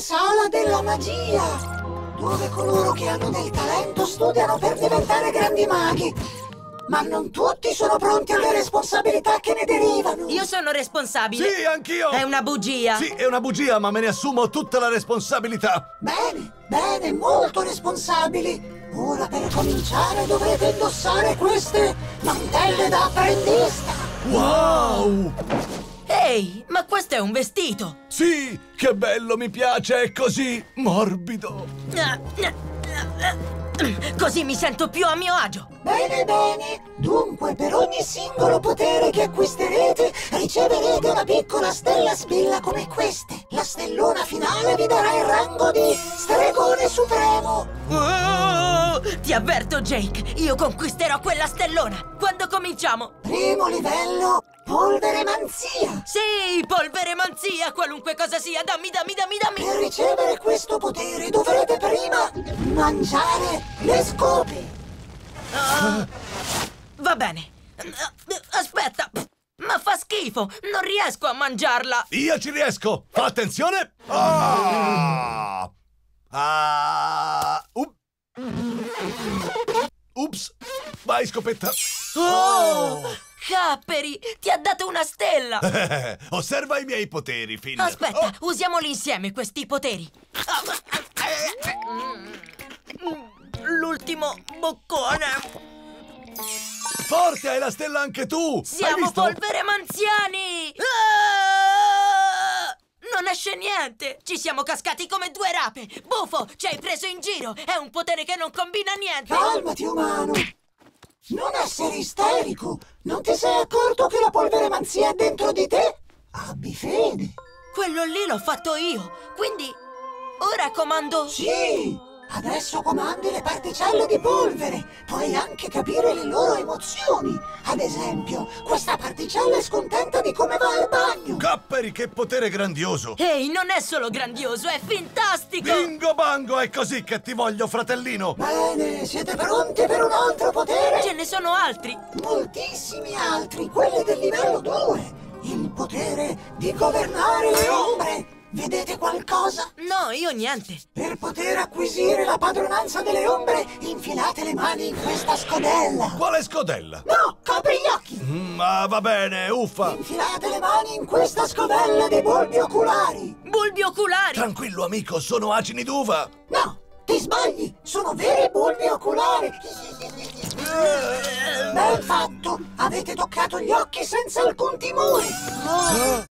sala della magia, dove coloro che hanno del talento studiano per diventare grandi maghi. Ma non tutti sono pronti alle responsabilità che ne derivano. Io sono responsabile. Sì, anch'io! È una bugia. Sì, è una bugia, ma me ne assumo tutta la responsabilità. Bene, bene, molto responsabili. Ora per cominciare dovrete indossare queste mantelle da apprendista. Wow! Ehi, ma questo è un vestito. Sì, che bello, mi piace, è così morbido. Così mi sento più a mio agio. Bene, bene. Dunque, per ogni singolo potere che acquisterete, riceverete una piccola stella spilla come queste. La stellona finale vi darà il rango di stregone supremo. Oh, ti avverto, Jake. Io conquisterò quella stellona. Quando cominciamo? Primo livello, polvere manzia. Sì, polvere manzia, qualunque cosa sia. Dammi, dammi, dammi, dammi. Per ricevere questo potere dovrete prima mangiare le scope. Ah, va bene. Aspetta. Schifo! Non riesco a mangiarla! Io ci riesco! Fa attenzione! Ah! Ah! Up. Ups! Vai, scopetta! Oh! Capperi! Ti ha dato una stella! Osserva i miei poteri, Phil! Aspetta, oh. usiamoli insieme questi poteri! L'ultimo boccone! Forte, hai la stella anche tu! Siamo polvere manziani! Ah! Non esce niente! Ci siamo cascati come due rape! Bufo, ci hai preso in giro! È un potere che non combina niente! Calmati, umano! Non essere isterico! Non ti sei accorto che la polvere manzia è dentro di te? Abbi fede! Quello lì l'ho fatto io! Quindi ora comando... Sì! Adesso comandi le particelle di polvere. Puoi anche capire le loro emozioni. Ad esempio, questa particella è scontenta di come va al bagno. Capperi, che potere grandioso! Ehi, non è solo grandioso, è fantastico! Bingo bango, è così che ti voglio, fratellino! Bene, siete pronti per un altro potere? Ce ne sono altri! Moltissimi altri, quelli del livello 2. Il potere di governare le ombre. Vedete qualcosa? No, io niente. Per poter acquisire la padronanza delle ombre, infilate le mani in questa scodella. Quale scodella? No, copri gli occhi. Mm, ma va bene, uffa. Infilate le mani in questa scodella dei bulbi oculari. Bulbi oculari? Tranquillo, amico, sono acini d'uva. No, ti sbagli, sono veri bulbi oculari. Ben fatto, avete toccato gli occhi senza alcun timore. Oh.